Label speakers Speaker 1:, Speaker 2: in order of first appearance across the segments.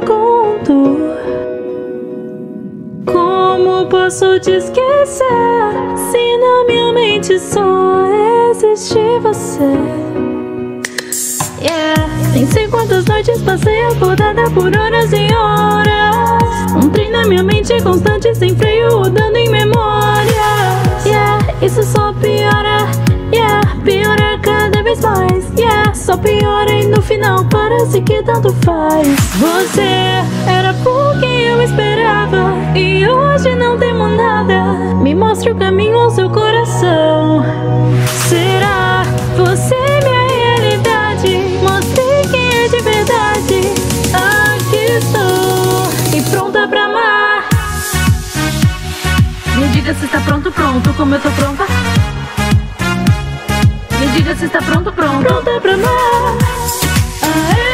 Speaker 1: pergunto Como posso te esquecer Se na minha mente só existe você? Yeah. Nem sei quantas noites passei acordada por horas e horas. Um trem na minha mente constante sem freio rodando só piora e no final parece que tanto faz. Você era por quem eu esperava E hoje não temos nada. Me mostre o caminho ao seu coração. Será você minha realidade? Mostrei quem é de verdade. Aqui estou e pronta pra amar. Me diga se está pronto, pronto, como eu tô pronta diga se está pronto, pronto Pronta pra amar.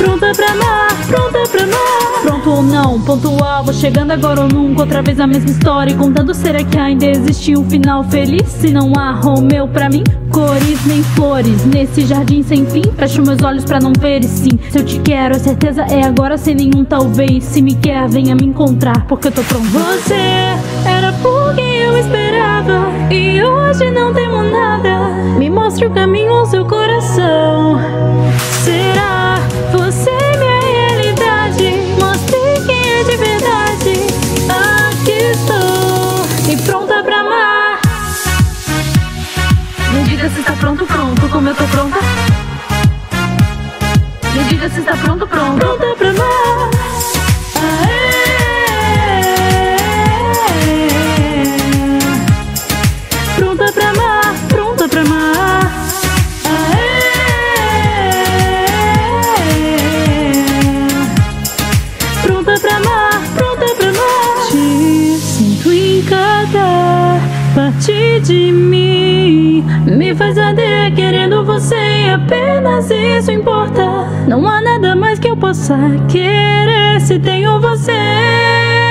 Speaker 1: Pronta pra amar, pronta pra amar. Pronto ou não, pontual, vou chegando agora ou nunca. Outra vez a mesma história contando será que ainda existe um final feliz? Se não há Romeu pra mim, cores nem flores. Nesse jardim sem fim, fecho meus olhos pra não ver e sim. Se eu te quero, a certeza é agora sem nenhum talvez. Se me quer, venha me encontrar, porque eu tô pronto. Você era por quem eu esperava E hoje não temos nada. Me mostre o caminho diga se está pronto, pronto, como eu tô pronta. Me diga se está pronto, pronto. Pronta pra amar. Pronta pra amar, pronta pra amar. Pronta pra amar, pronta pra amar Te sinto em cada parte de mim Me faz arder querendo você e apenas isso importa. Não há nada mais que eu possa querer se tenho você